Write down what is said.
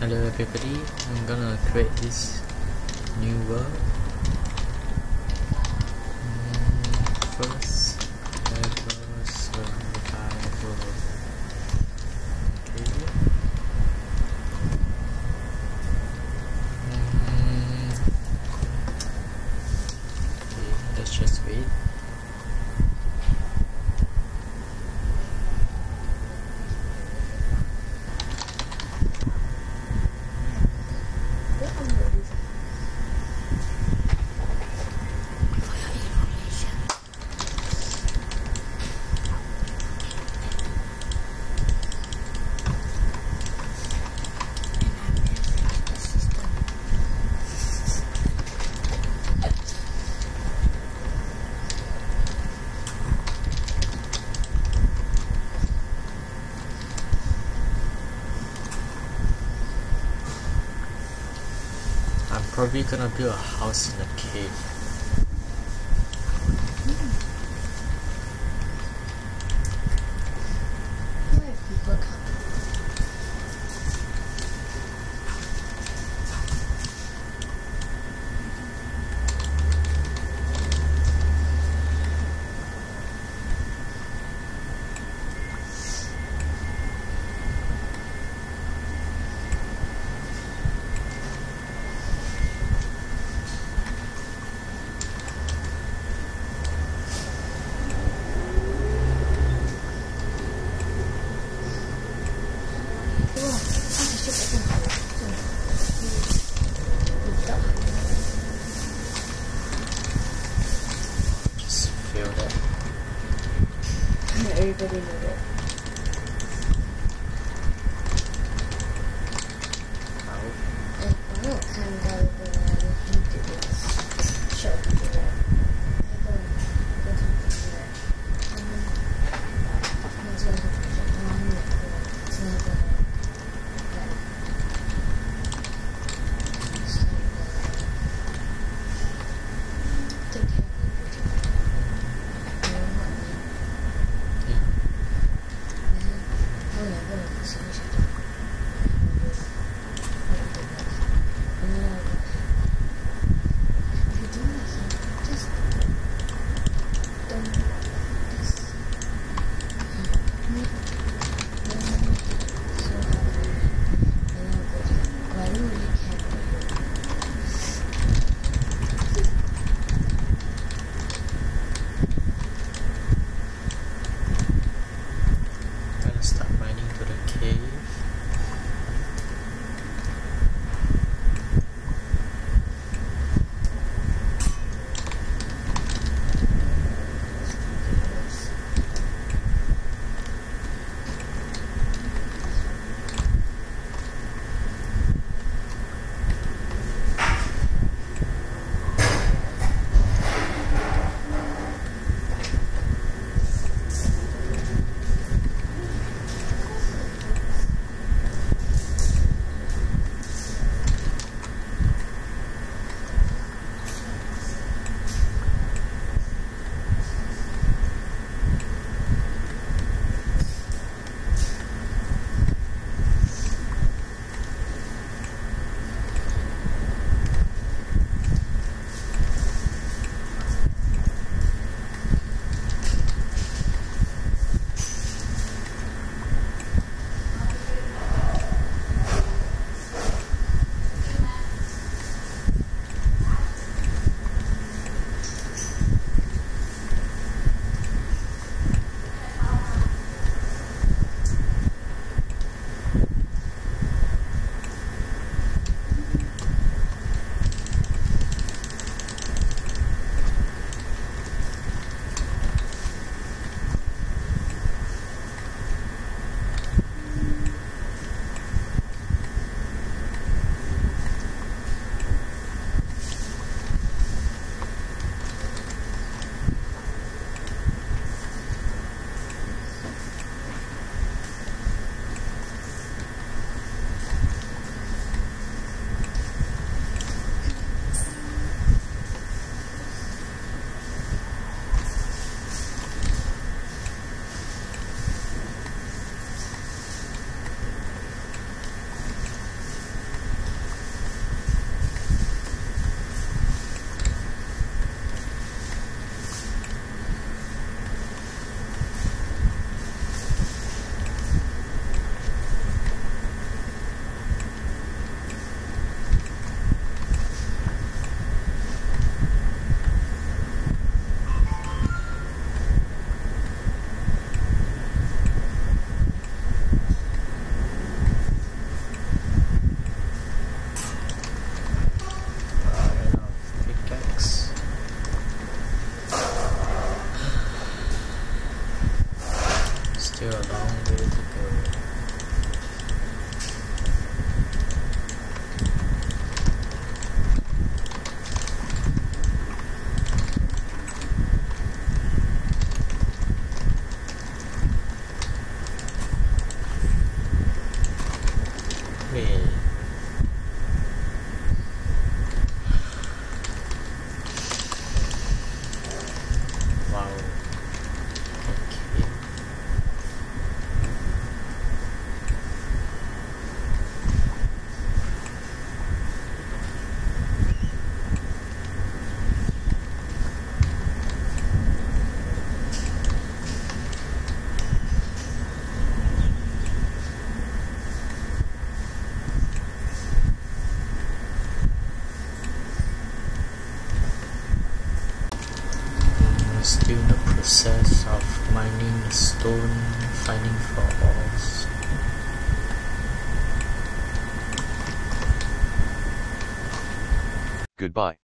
Hello everybody, I'm gonna create this new world. First, ever mm, okay, let's just wait. I'm probably gonna build a house in a cave. Just feel that. Everybody knew it. still in the process of mining stone, finding for ores. Goodbye.